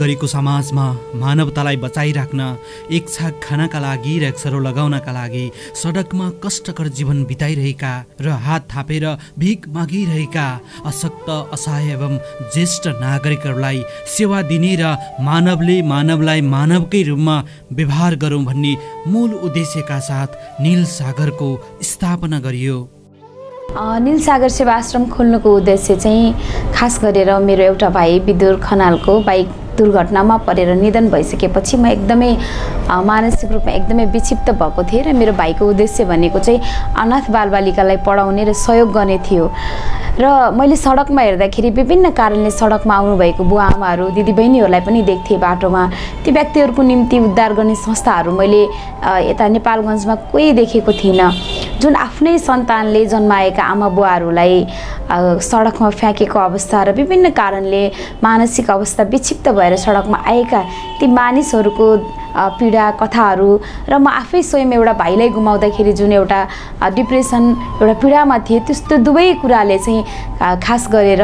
गरेको समाजमा मानवतालाई बचाइराख्न एक छाक खानाका लागि र अक्षरो लगाउनका लागि सडकमा कष्टकर जीवन बिताइरहेका र हात थापेर भिख मागिरहेका अशक्त असहाय एवं ज्येष्ठ नागरिकहरूलाई सेवा दिने र मानवले मानवलाई मानवकै रूपमा व्यवहार गरौँ भन्ने मूल उद्देश्यका साथ निल सागरको स्थापना गरियो। निल सागर सेवा आश्रम खोल्नुको उद्देश्य चाहिँ खास गरेर मेरो एउटा भाइ विदुर खनालको बाइक दुर्घटनामा परेर निधन भइसकेपछि म एकदमै मानसिक रूपमा एकदमै विक्षिप्त भएको थिएँ र मेरो भाइको उद्देश्य भनेको चाहिँ अनाथ बालबालिकालाई पढाउने र सहयोग गर्ने थियो। र मैले सडकमा हेर्दाखेरि विभिन्न कारणले सडकमा आउनुभएको बुवा आमाहरू दिदीबहिनीहरूलाई पनि देख्थेँ बाटोमा। ती व्यक्तिहरूको निम्ति उद्धार गर्ने संस्थाहरू मैले यता नेपालगञ्जमा कोही देखेको थिइनँ। जुन आफ्नै सन्तानले जन्माएका आमा बुवाहरूलाई सडकमा फ्याँकेको अवस्था र विभिन्न कारणले मानसिक अवस्था विक्षिप्त भएर सडकमा आएका ती मानिसहरूको पीडा कथाहरू र म आफै स्वयं एउटा भाइलाई गुमाउँदाखेरि जुन एउटा डिप्रेसन एउटा पीडामा थिएँ त्यस्तो दुवै कुराले चाहिँ खास गरेर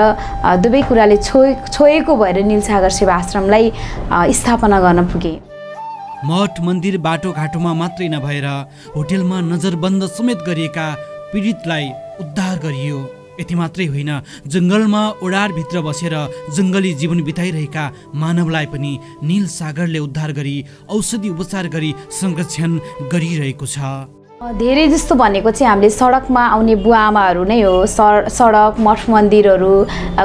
दुवै कुराले छोए छोएको भएर निलसागर सेवा आश्रमलाई स्थापना गर्न पुगेँ। मठ मन्दिर बाटोघाटोमा मात्रै नभएर होटेलमा नजरबन्द समेत गरिएका पीडितलाई उद्धार गरियो। यति मात्रै होइन। जङ्गलमा ओडारभित्र बसेर जङ्गली जीवन बिताइरहेका मानवलाई पनि निल सागरले उद्धार गरी औषधि उपचार गरी संरक्षण गरिरहेको छ। धेरै जस्तो भनेको चाहिँ हामीले सडकमा आउने बुवा आमाहरू नै हो। सडक मठ मन्दिरहरू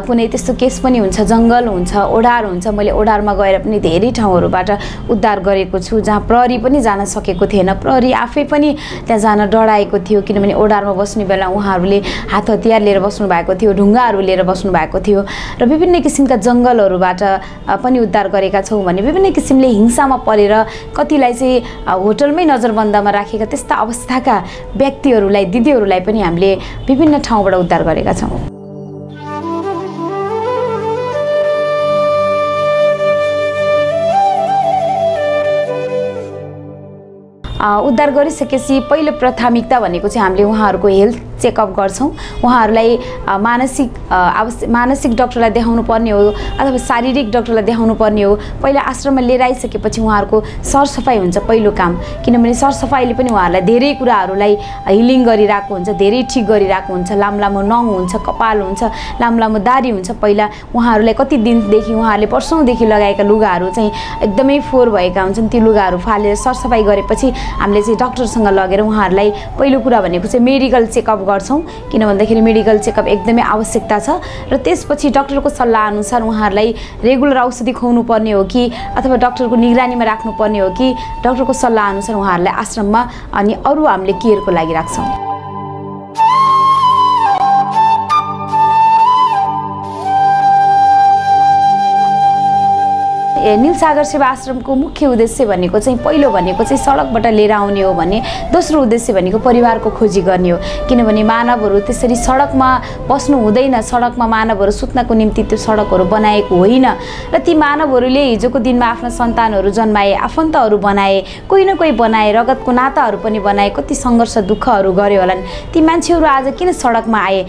कुनै त्यस्तो केस पनि हुन्छ जङ्गल हुन्छ ओडार हुन्छ। मैले ओडारमा गएर पनि धेरै ठाउँहरूबाट उद्धार गरेको छु जहाँ प्रहरी पनि जान सकेको थिएन। प्रहरी आफै पनि त्यहाँ जान डराएको थियो किनभने ओडारमा बस्ने बेला उहाँहरूले हात हतियार लिएर बस्नु भएको थियो ढुङ्गाहरू लिएर बस्नु भएको थियो र विभिन्न किसिमका जङ्गलहरूबाट पनि उद्धार गरेका छौँ भने विभिन्न किसिमले हिंसामा परेर कतिलाई चाहिँ होटलमै नजरबन्दमा राखेका त्यस्ता अवस्था अवस्थाका व्यक्तिहरूलाई दिदीहरूलाई पनि हामीले विभिन्न ठाउँबाट उद्धार गरेका छौँ। उद्धार गरिसकेपछि पहिलो प्राथमिकता भनेको चाहिँ हामीले उहाँहरूको हेल्थ चेकअप गर्छौँ। उहाँहरूलाई मानसिक आवश्यक मानसिक डक्टरलाई देखाउनु पर्ने हो अथवा शारीरिक डक्टरलाई देखाउनु पर्ने हो। पहिला आश्रममा लिएर आइसकेपछि उहाँहरूको सरसफाइ हुन्छ पहिलो काम। किनभने सरसफाइले पनि उहाँहरूलाई धेरै कुराहरूलाई हिलिङ गरिरहेको हुन्छ धेरै ठिक गरिरहेको हुन्छ। लामो नङ हुन्छ कपाल हुन्छ लामो दारी हुन्छ। पहिला उहाँहरूलाई कति दिनदेखि उहाँहरूले वर्षौँदेखि लगाएका लुगाहरू चाहिँ एकदमै फोहोर भएका हुन्छन्। ती लुगाहरू फालेर सरसफाइ गरेपछि हामीले चाहिँ डक्टरसँग लगेर उहाँहरूलाई पहिलो कुरा भनेको चाहिँ मेडिकल चेकअप गर्छौँ। किन भन्दाखेरि मेडिकल चेकअप एकदमै आवश्यकता छ र त्यसपछि डक्टरको सल्लाह अनुसार उहाँहरूलाई रेगुलर औषधि खुवाउनु पर्ने हो कि अथवा डक्टरको निगरानीमा राख्नुपर्ने हो कि डक्टरको सल्लाह अनुसार उहाँहरूलाई आश्रममा अनि अरू हामीले केयरको लागि राख्छौँ। निलसागर सेवा आश्रमको मुख्य उद्देश्य भनेको चाहिँ पहिलो भनेको चाहिँ सडकबाट लिएर आउने हो भने दोस्रो उद्देश्य भनेको परिवारको खोजी गर्ने हो। किनभने मानवहरू त्यसरी सडकमा बस्नु हुँदैन सडकमा मानवहरू सुत्नको निम्ति त्यो सडकहरू बनाएको होइन र ती मानवहरूले हिजोको दिनमा आफ्ना सन्तानहरू जन्माए आफन्तहरू बनाए कोही न कोही बनाए रगतको नाताहरू पनि बनाए कति सङ्घर्ष दुःखहरू गऱ्यो होला ती मान्छेहरू आज किन सडकमा आए?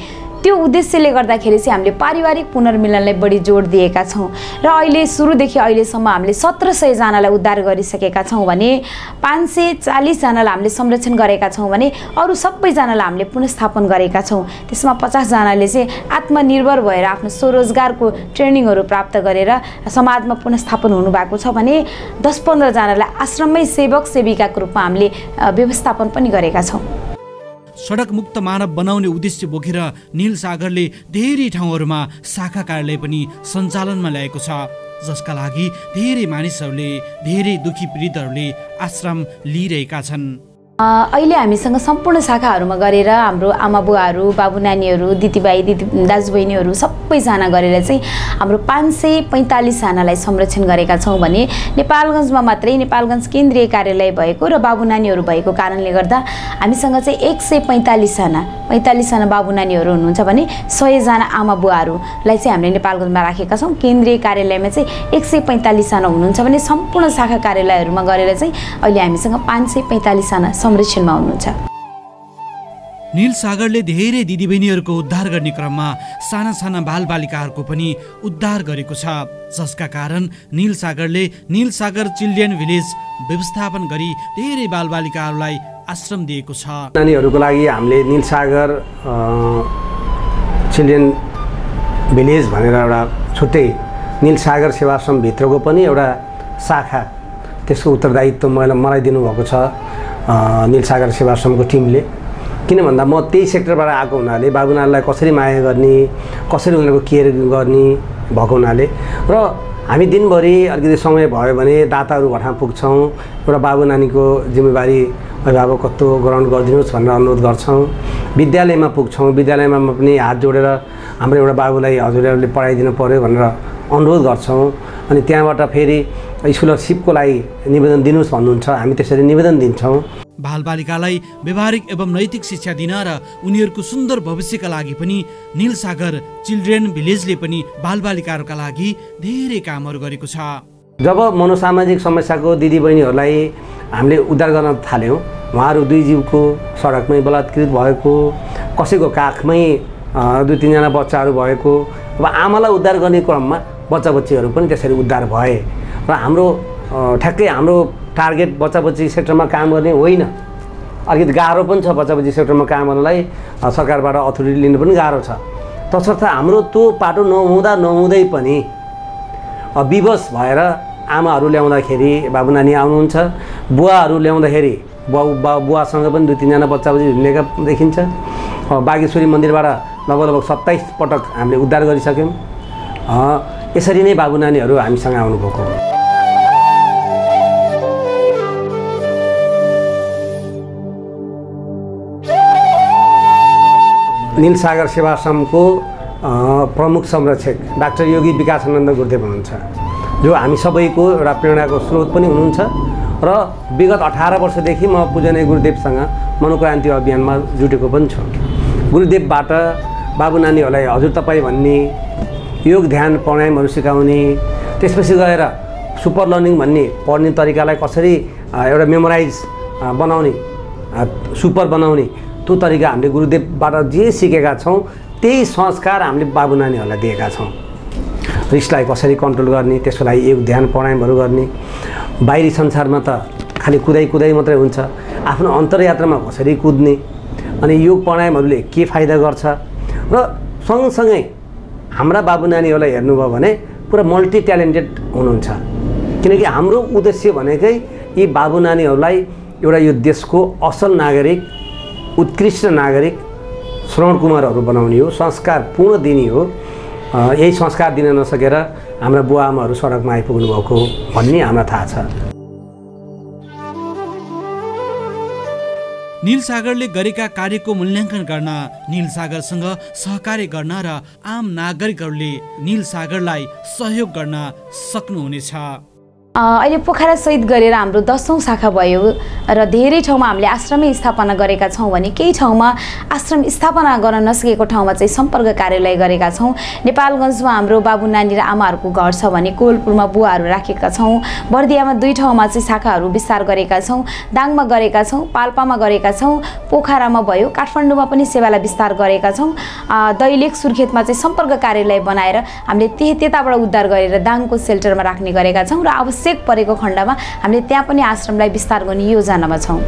त्यो उद्देश्यले गर्दाखेरि चाहिँ हामीले पारिवारिक पुनर्मिलनलाई बढी जोड दिएका छौँ। र अहिले सुरुदेखि अहिलेसम्म हामीले सत्र सयजनालाई उद्धार गरिसकेका छौँ भने पाँच सय चालिसजनालाई हामीले संरक्षण गरेका छौँ भने अरू सबैजनालाई हामीले पुनस्थापन गरेका छौँ। त्यसमा पचासजनाले चाहिँ आत्मनिर्भर भएर आफ्नो स्वरोजगारको ट्रेनिङहरू प्राप्त गरेर समाजमा पुनस्थापन हुनुभएको छ भने दस पन्ध्रजनालाई आश्रममै सेवक सेविकाको रूपमा हामीले व्यवस्थापन पनि गरेका छौँ। सडक मुक्त मानव बनाउने उद्देश्य बोकेर निल सागरले धेरै ठाउँहरूमा शाखा कार्यालय पनि सञ्चालनमा ल्याएको छ जसका लागि धेरै मानिसहरूले धेरै दुखी पीडितहरूले आश्रम लिइरहेका छन्। अहिले हामीसँग सम्पूर्ण शाखाहरूमा गरेर हाम्रो आमा बुवाहरू बाबु नानीहरू दिदीभाइ दिदी दाजुबहिनीहरू सबैजना गरेर चाहिँ हाम्रो पाँच सय पैँतालिसजनालाई संरक्षण गरेका छौँ भने नेपालगञ्जमा मात्रै नेपालगञ्ज केन्द्रीय कार्यालय भएको र बाबु नानीहरू भएको कारणले गर्दा हामीसँग चाहिँ एक सय पैँतालिसजना पैँतालिसजना बाबु नानीहरू हुनुहुन्छ भने सयजना आमा बुवाहरूलाई चाहिँ हामीले नेपालगञ्जमा राखेका छौँ। केन्द्रीय कार्यालयमा चाहिँ एक सय पैँतालिसजना हुनुहुन्छ भने सम्पूर्ण शाखा कार्यालयहरूमा गरेर चाहिँ अहिले हामीसँग पाँच सय पैँतालिसजना संरक्षणमा हुनुहुन्छ। निल सागरले धेरै दिदीबहिनीहरूको उद्धार गर्ने क्रममा साना साना बालबालिकाहरूको पनि उद्धार गरेको छ। जसका कारण निल सागरले निल सागर चिल्ड्रेन भिलेज व्यवस्थापन गरी धेरै बालबालिकाहरूलाई आश्रम दिएको छ। नानीहरूको लागि हामीले निलसागर चिल्ड्रेन भिलेज भनेर एउटा छुट्टै निलसागर सेवाश्रमभित्रको पनि एउटा शाखा त्यसको उत्तरदायित्व मलाई मलाई दिनुभएको छ। निलसागर सेवाश्रमको टिमले किन भन्दा म त्यही सेक्टरबाट आएको हुनाले बाबुनानीलाई कसरी माया गर्ने कसरी उनीहरूको केयर गर्ने भएको हुनाले र हामी दिनभरि अलिकति समय भयो भने दाताहरू घरमा पुग्छौँ एउटा बाबु नानीको जिम्मेवारी अभिभावकत्व ग्रहण गरिदिनुहोस् भनेर अनुरोध गर्छौँ विद्यालयमा पुग्छौँ विद्यालयमा पनि हात जोडेर हाम्रो एउटा बाबुलाई हजुरहरूले पढाइदिनु पऱ्यो भनेर अनुरोध गर्छौँ अनि त्यहाँबाट फेरि स्कलरसिपको लागि निवेदन दिनुहोस् भन्नुहुन्छ। हामी त्यसरी निवेदन दिन्छौँ। बालबालिकालाई व्यवहारिक एवं नैतिक शिक्षा दिन र उनीहरूको सुन्दर भविष्यका लागि पनि निलसागर चिल्ड्रेन भिलेजले पनि बालबालिकाहरूका लागि धेरै कामहरू गरेको छ। जब मनोसामाजिक समस्याको दिदीबहिनीहरूलाई हामीले उद्धार गर्न थाल्यौँ उहाँहरू दुई जीवको सडकमै बलात्कृत भएको कसैको काखमै दुई तिनजना बच्चाहरू भएको अब आमालाई उद्धार गर्ने क्रममा बच्चा बच्चीहरू पनि त्यसरी उद्धार भए। र हाम्रो ठ्याक्कै हाम्रो टार्गेट बच्चा बच्ची सेक्टरमा काम गर्ने होइन। अलिकति गाह्रो पनि छ बच्चा बच्ची सेक्टरमा काम गर्नलाई सरकारबाट अथोरिटी लिनु पनि गाह्रो छ। तसर्थ हाम्रो त्यो पाटो नहुँदा नहुँदै पनि विवश भएर आमाहरू ल्याउँदाखेरि बाबु नानी आउनुहुन्छ बुवाहरू ल्याउँदाखेरि बुवा बा बुवासँग पनि दुई तिनजना बच्चा बच्ची हिँडेका देखिन्छ बागेश्वरी मन्दिरबाट लगभग लगभग सत्ताइस पटक हामीले उद्धार गरिसक्यौँ। यसरी नै बाबु नानीहरू हामीसँग आउनुभएको निलसागर सेवाश्रमको अ, प्रमुख संरक्षक डाक्टर योगी विकासानन्द गुरुदेव हुनुहुन्छ। जो हामी सबैको एउटा प्रेरणाको स्रोत पनि हुनुहुन्छ। र विगत अठार वर्षदेखि म पूजनीय गुरुदेवसँग मनोक्रान्ति अभियानमा जुटेको पनि छु। गुरुदेवबाट बाबु नानीहरूलाई हजुर तपाईँ भन्ने योग ध्यान प्राणायामहरू सिकाउने त्यसपछि गएर सुपर लर्निङ भन्ने पढ्ने तरिकालाई कसरी एउटा मेमोराइज बनाउने सुपर बनाउने त्यो तरिका हामीले गुरुदेवबाट जे सिकेका छौँ त्यही संस्कार हामीले बाबु नानीहरूलाई दिएका छौँ। रिसलाई कसरी कन्ट्रोल गर्ने त्यसको लागि योग ध्यान प्राणायामहरू गर्ने। बाहिरी संसारमा त खालि कुदाइ कुदाइ मात्रै हुन्छ। आफ्नो अन्तर्यात्रामा कसरी कुद्ने अनि योग प्राणायामहरूले के फाइदा गर्छ? र सँगसँगै हाम्रा बाबु नानीहरूलाई हेर्नुभयो भने पुरा मल्टी ट्यालेन्टेड हुनुहुन्छ। किनकि हाम्रो उद्देश्य भनेकै यी बाबु नानीहरूलाई एउटा यो देशको असल नागरिक उत्कृष्ट नागरिक श्रवण कुमारहरू बनाउने हो संस्कार पूर्ण दिने हो। यही संस्कार दिन नसकेर हाम्रा बुवा आमाहरू सडकमा आइपुग्नु भएको भन्ने हामीलाई थाहा छ। निलसागरले गरेका कार्यको मूल्याङ्कन गर्न निलसागरसँग सहकार्य गर्न र आम नागरिकहरूले निलसागरलाई सहयोग गर्न सक्नुहुनेछ। अहिले पोखरा सहित गरेर हाम्रो दसौँ शाखा भयो र धेरै ठाउँमा हामीले आश्रमै स्थापना गरेका छौँ भने केही ठाउँमा आश्रम स्थापना गर्न नसकेको ठाउँमा चाहिँ सम्पर्क कार्यालय गरेका छौँ। नेपालगञ्जमा हाम्रो बाबु नानी र आमाहरूको घर छ भने कोलपुरमा बुवाहरू राखेका छौँ। बर्दियामा दुई ठाउँमा चाहिँ शाखाहरू विस्तार गरेका छौँ। दाङमा गरेका छौँ पाल्पामा गरेका छौँ पोखरामा भयो काठमाडौँमा पनि सेवालाई विस्तार गरेका छौँ। दैलेख सुर्खेतमा चाहिँ सम्पर्क कार्यालय बनाएर हामीले त्यही त्यताबाट उद्धार गरेर दाङको सेल्टरमा राख्ने गरेका छौँ र आवश्यक परेको खण्डमा हामीले त्यहाँ पनि आश्रमलाई विस्तार गर्ने योजनामा छौँ।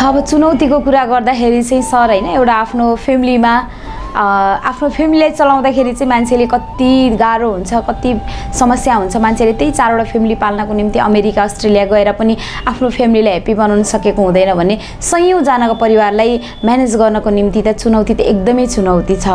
अब चुनौतीको कुरा गर्दाखेरि चाहिँ सर होइन एउटा आफ्नो फ्यामिलीमा आफ्नो फ्यामिलीलाई चलाउँदाखेरि चाहिँ मान्छेले कति गाह्रो हुन्छ कति समस्या हुन्छ मान्छेले त्यही चारवटा फ्यामिली पाल्नको निम्ति अमेरिका अस्ट्रेलिया गएर पनि आफ्नो फ्यामिलीलाई ह्याप्पी बनाउन सकेको हुँदैन भने सयौँजनाको परिवारलाई म्यानेज गर्नको निम्ति त चुनौती त एकदमै चुनौती छ।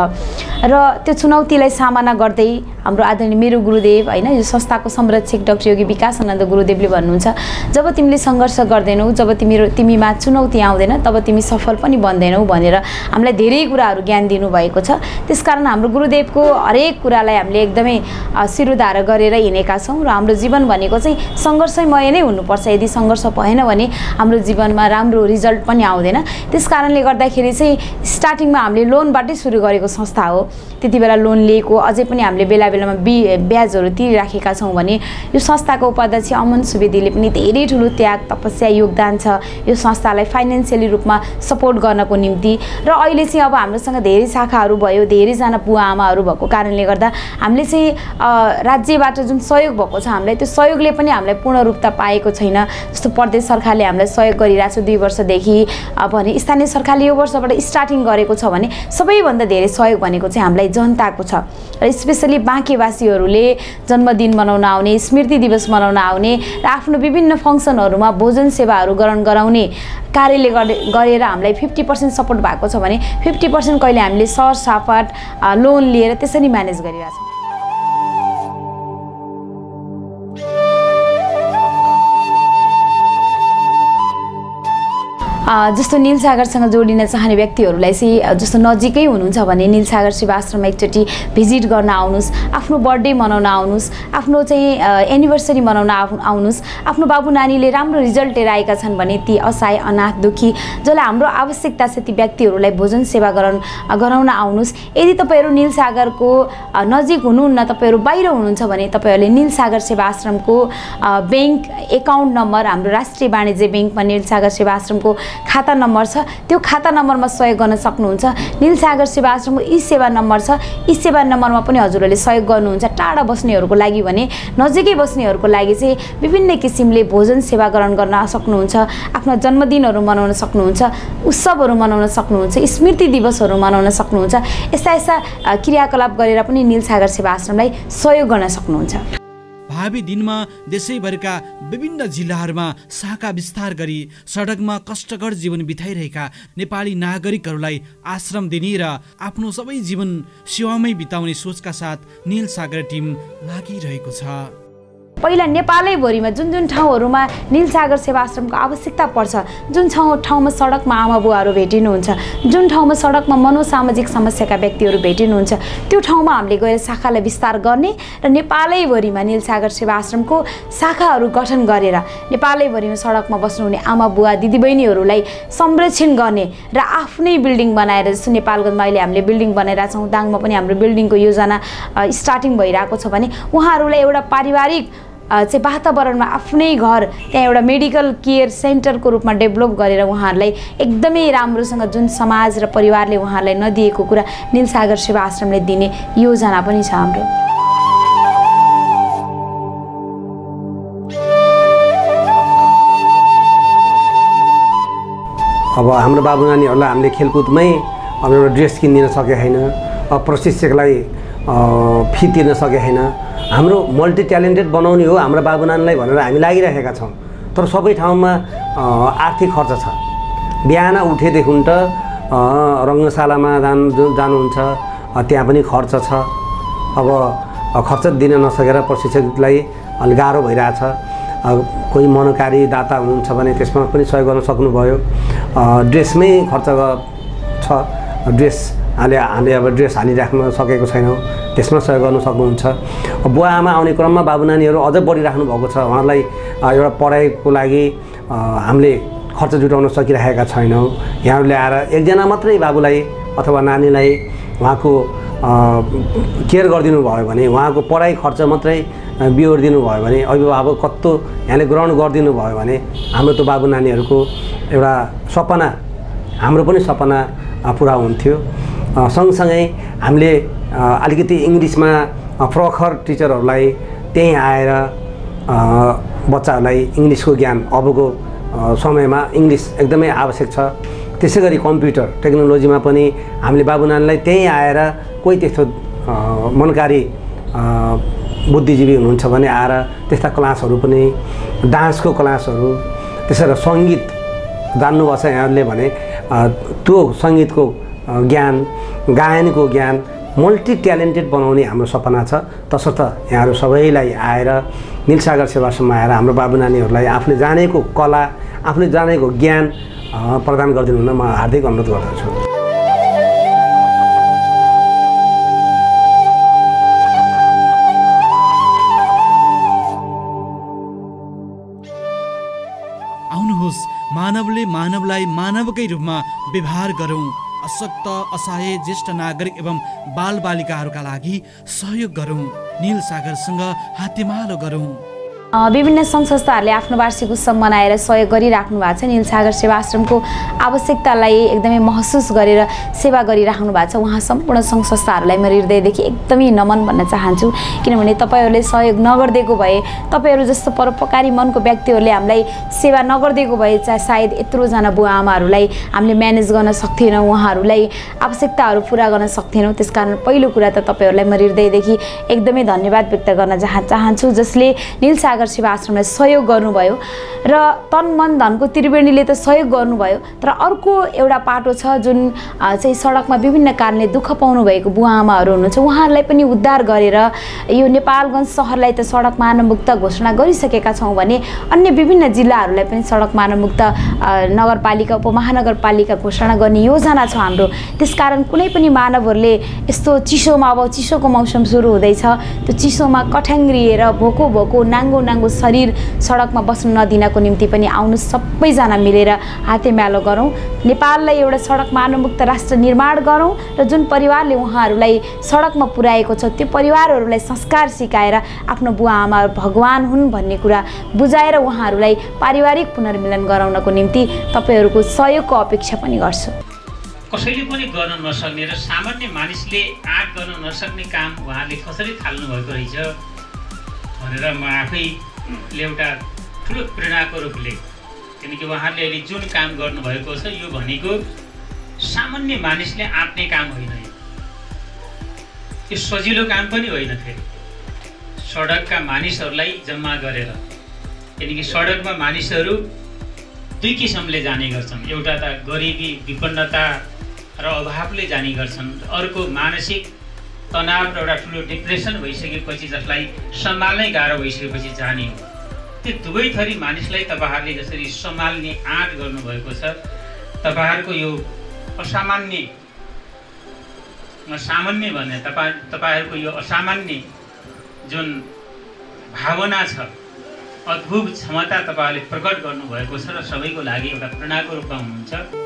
र त्यो चुनौतीलाई सामना गर्दै हाम्रो आदरणीय मेरो गुरुदेव होइन यो संस्थाको संरक्षक डाक्टर योगी विकासानन्द गुरुदेवले भन्नुहुन्छ जब तिमीले सङ्घर्ष गर्दैनौ जब तिमीहरू तिमीमा चुनौती आउँदैन तब तिमी सफल पनि बन्दैनौ भनेर हामीलाई धेरै कुराहरू ज्ञान दिनुभएको भएको छ। त्यसकारण हाम्रो गुरुदेवको हरेक कुरालाई हामीले एकदमै शिरोधार गरेर हिँडेका छौँ र हाम्रो जीवन भनेको चाहिँ सङ्घर्षमय नै हुनुपर्छ। यदि सङ्घर्ष भएन भने हाम्रो जीवनमा राम्रो रिजल्ट पनि आउँदैन। त्यस कारणले गर्दाखेरि चाहिँ स्टार्टिङमा हामीले लोनबाटै सुरु गरेको संस्था हो। त्यति बेला लोन लिएको अझै पनि हामीले बेला बेलामा बि ब्याजहरू तिरिराखेका छौँ भने यो संस्थाको उपाध्यक्ष अमन सुवेदीले पनि धेरै ठुलो त्याग तपस्या योगदान छ यो संस्थालाई फाइनेन्सियली रूपमा सपोर्ट गर्नको निम्ति। र अहिले चाहिँ अब हाम्रोसँग धेरै शाखाहरू भयो धेरैजना बुवा आमाहरू भएको कारणले गर्दा हामीले चाहिँ राज्यबाट जुन सहयोग भएको छ हामीलाई त्यो सहयोगले पनि हामीलाई पूर्ण रूपता पाएको छैन। जस्तो प्रदेश सरकारले हामीलाई सहयोग गरिरहेको छ दुई वर्षदेखि भने स्थानीय सरकारले यो वर्षबाट स्टार्टिङ गरेको छ भने सबैभन्दा धेरै सहयोग भनेको चाहिँ हामीलाई जनताको छ। र स्पेसली बाँकेवासीहरूले जन्मदिन मनाउन आउने स्मृति दिवस मनाउन आउने र आफ्नो विभिन्न फङ्सनहरूमा भोजन सेवाहरू ग्रहण गराउने कार्यले गरे- गरेर हामीलाई फिफ्टी पर्सेन्ट सपोर्ट भएको छ भने फिफ्टी पर्सेन्ट कहिले हामीले सरसाफाट अ, लोन लिएर त्यसरी म्यानेज गरिरहेछौँ जस्तो निलसागरसँग जोडिन चाहने व्यक्तिहरूलाई चाहिँ जस्तो नजिकै हुनुहुन्छ भने निलसागर शिव आश्रममा एकचोटि भिजिट गर्न आउनुहोस् आफ्नो बर्थडे मनाउन आउनुहोस् आफ्नो चाहिँ एनिभर्सरी मनाउन आउ आउनुहोस् आफ्नो बाबु नानीले राम्रो रिजल्ट लिएर आएका छन् भने ती असहाय अनाथ दुःखी जसलाई हाम्रो आवश्यकता छ ती व्यक्तिहरूलाई भोजन सेवा गराउन गराउन आउनुहोस्। यदि तपाईँहरू निलसागरको अ, नजिक हुनुहुन्न तपाईँहरू बाहिर हुनुहुन्छ भने तपाईँहरूले निलसागर सेवा आश्रमको ब्याङ्क एकाउन्ट नम्बर हाम्रो राष्ट्रिय वाणिज्य ब्याङ्कमा निलसागर सेवा आश्रमको खाता नम्बर छ। त्यो खाता नम्बरमा सहयोग गर्न सक्नुहुन्छ। निलसागर सेवा आश्रमको ई सेवा नम्बर छ। ई सेवा नम्बरमा पनि हजुरहरूले सहयोग गर्नुहुन्छ। टाढा बस्नेहरूको लागि भने नजिकै बस्नेहरूको लागि चाहिँ विभिन्न किसिमले भोजन सेवा ग्रहण गर्न सक्नुहुन्छ। आफ्नो जन्मदिनहरू मनाउन सक्नुहुन्छ। उत्सवहरू मनाउन सक्नुहुन्छ। स्मृति दिवसहरू मनाउन सक्नुहुन्छ। यस्ता यस्ता क्रियाकलाप गरेर पनि निलसागर सेवा आश्रमलाई सहयोग गर्न सक्नुहुन्छ। भावी दिनमा देशैभरिका विभिन्न जिल्लाहरूमा शाखा विस्तार गरी सडकमा कष्टकर जीवन बिताइरहेका नेपाली नागरिकहरूलाई आश्रम दिने र आफ्नो सबै जीवन सेवामै बिताउने सोचका साथ नील सागर टिम लागिरहेको छ। पहिला नेपालैभरिमा जुन जुन ठाउँहरूमा निलसागर सेवा आश्रमको आवश्यकता पर्छ जुन ठाउँ ठाउँमा सडकमा आमा बुवाहरू भेटिनुहुन्छ जुन ठाउँमा सडकमा मनोसामाजिक समस्याका व्यक्तिहरू भेटिनुहुन्छ त्यो ठाउँमा हामीले गएर शाखालाई विस्तार गर्ने र नेपालैभरिमा निलसागर सेवा आश्रमको शाखाहरू गठन गरेर नेपालैभरिमा सडकमा बस्नुहुने आमा बुवा दिदीबहिनीहरूलाई संरक्षण गर्ने र आफ्नै बिल्डिङ बनाएर जस्तो नेपालगञ्जमा अहिले हामीले बिल्डिङ बनाइरहेको छौँ दाङमा पनि हाम्रो बिल्डिङको योजना स्टार्टिङ भइरहेको छ भने उहाँहरूलाई एउटा पारिवारिक चाहिँ वातावरणमा आफ्नै घर त्यहाँ एउटा मेडिकल केयर सेन्टरको रूपमा डेभलप गरेर उहाँहरूलाई एकदमै राम्रोसँग जुन समाज र परिवारले उहाँहरूलाई नदिएको कुरा निलसागर सेवा आश्रमले दिने योजना पनि छ हाम्रो। अब हाम्रो बाबु नानीहरूलाई हामीले खेलकुदमै अब एउटा ड्रेस किनिदिन सकेको छैन प्रशिक्षकलाई फी तिर्न सकेको छैन हाम्रो मल्टी ट्यालेन्टेड बनाउने हो हाम्रो बाबु नानीलाई भनेर हामी लागिरहेका छौँ। तर सबै ठाउँमा आर्थिक खर्च छ। बिहान उठेदेखि त रङ्गशालामा जानु जानुहुन्छ त्यहाँ पनि खर्च छ। अब खर्च दिन नसकेर प्रशिक्षकलाई अलिक गाह्रो भइरहेछ। कोही मनोकारी दाता हुनुहुन्छ भने त्यसमा पनि सहयोग गर्न सक्नुभयो। ड्रेसमै खर्च छ। ड्रेस हाले हामीले अब ड्रेस हालिराख्न सकेको छैनौँ। त्यसमा सहयोग गर्नु सक्नुहुन्छ। बुवा आमा आउने क्रममा बाबु नानीहरू अझ बढिराख्नु भएको छ। उहाँहरूलाई एउटा पढाइको लागि हामीले खर्च जुटाउन सकिरहेका छैनौँ। यहाँहरूले आएर एकजना मात्रै बाबुलाई अथवा नानीलाई उहाँको केयर गरिदिनु भयो भने उहाँको पढाइ खर्च मात्रै बिहोरिदिनु भयो भने अभिभावक कस्तो यहाँले ग्रहण गरिदिनु भयो भने हाम्रो त बाबु नानीहरूको एउटा सपना हाम्रो पनि सपना पुरा हुन्थ्यो। सँगसँगै हामीले अलिकति इङ्ग्लिसमा प्रखर टिचरहरूलाई त्यहीँ आएर बच्चाहरूलाई इङ्ग्लिसको ज्ञान अबको समयमा इङ्ग्लिस एकदमै आवश्यक छ। त्यसै गरी कम्प्युटर टेक्नोलोजीमा पनि हामीले बाबु नानीलाई त्यहीँ आएर कोही त्यस्तो मनकारी बुद्धिजीवी हुनुहुन्छ भने आएर त्यस्ता क्लासहरू पनि डान्सको क्लासहरू त्यसै गरी सङ्गीत जान्नुभएको छ यहाँहरूले भने त्यो सङ्गीतको ज्ञान गायनको ज्ञान मल्टी ट्यालेन्टेड बनाउने हाम्रो सपना छ। तसर्थ यहाँहरू सबैलाई आएर निलसागर सेवासम्म आएर हाम्रो बाबु नानीहरूलाई आफूले जानेको कला आफूले जानेको ज्ञान प्रदान गरिदिनु हुन म हार्दिक अनुरोध गर्दछु। आउनुहोस् मानवले मानवलाई मानवकै रूपमा व्यवहार गरौँ। अशक्त असहाय ज्येष्ठ नागरिक एवं बालबालिकाहरूका लागि सहयोग गरौँ। निल सागरसँग हातेमालो गरौँ। विभिन्न सङ्घ संस्थाहरूले आफ्नो वार्षिक उत्सव मनाएर सहयोग गरिराख्नु भएको छ। निलसागर सेवा आश्रमको आवश्यकतालाई एकदमै महसुस गरेर सेवा गरिराख्नु भएको छ। उहाँ सम्पूर्ण सङ्घ संस्थाहरूलाई म हृदयदेखि एकदमै नमन भन्न चाहन्छु। किनभने तपाईँहरूले सहयोग नगरिदिएको भए तपाईँहरू जस्तो परोपकारी मनको व्यक्तिहरूले हामीलाई सेवा नगरिदिएको भए चाहे सायद यत्रोजना बुवा आमाहरूलाई हामीले म्यानेज गर्न सक्थेनौँ उहाँहरूलाई आवश्यकताहरू पुरा गर्न सक्थेनौँ। त्यस कारण पहिलो कुरा त तपाईँहरूलाई म हृदयदेखि एकदमै धन्यवाद व्यक्त गर्न चाह चाहन्छु जसले निलसागर सेवा आश्रमलाई सहयोग गर्नुभयो र तन मन धनको त्रिवेणीले त सहयोग गर्नुभयो। तर अर्को एउटा पाटो छ जुन चाहिँ सडकमा विभिन्न कारणले दुःख पाउनुभएको बुवा आमाहरू हुनुहुन्छ। उहाँहरूलाई पनि उद्धार गरेर यो नेपालगञ्ज सहरलाई त सडक मानवमुक्त घोषणा गरिसकेका छौँ भने अन्य विभिन्न जिल्लाहरूलाई पनि सडक मानवमुक्त नगरपालिका उपमहानगरपालिका घोषणा गर्ने योजना छ हाम्रो। त्यसकारण कुनै पनि मानवहरूले यस्तो चिसोमा अब चिसोको मौसम सुरु हुँदैछ त्यो चिसोमा कठ्याङ्ग्रिएर भोको भोको नाङ्गो नाङ्गो शरीर सडकमा बस्न नदिनको निम्ति पनि आउनु सबैजना मिलेर हातेमालो गरौँ। नेपाललाई एउटा सडक मानवमुक्त राष्ट्र निर्माण गरौँ र जुन परिवारले उहाँहरूलाई सडकमा पुर्याएको छ त्यो परिवारहरूलाई संस्कार सिकाएर आफ्नो बुवा आमा भगवान् हुन् भन्ने कुरा बुझाएर उहाँहरूलाई पारिवारिक पुनर्मिलन गराउनको निम्ति तपाईँहरूको सहयोगको अपेक्षा पनि गर्छु। कसैले पनि गर्न नसक्ने र सामान्य मानिसले आँट गर्न नसक्ने काम उहाँले कसरी थाल्नु भएको रहेछ? भनेर म आफैले एउटा ठुलो प्रेरणाको रूपले किनकि उहाँले अहिले जुन काम गर्नुभएको छ यो भनेको सामान्य मानिसले आँट्ने काम होइन यो। यो सजिलो काम पनि होइन फेरि। सडकका मानिसहरूलाई जम्मा गरेर। किनकि सडकमा मानिसहरू दुई किसिमले जाने गर्छन्। एउटा त गरिबी विपन्नता र अभावले जाने गर्छन्। अर्को मानसिक तनाव र एउटा ठुलो डिप्रेसन भइसकेपछि जसलाई सम्हाल्नै गाह्रो भइसकेपछि जाने हो। त्यो दुवै थरी मानिसलाई तपाईँहरूले जसरी सम्हाल्ने आँट गर्नुभएको छ तपाईँहरूको यो असामान्य सामान्य भने तपाईँ तपाईँहरूको यो असामान्य जुन भावना छ अद्भुत क्षमता तपाईँहरूले प्रकट गर्नुभएको छ र सबैको लागि एउटा प्रेरणाको रूपमा हुनुहुन्छ।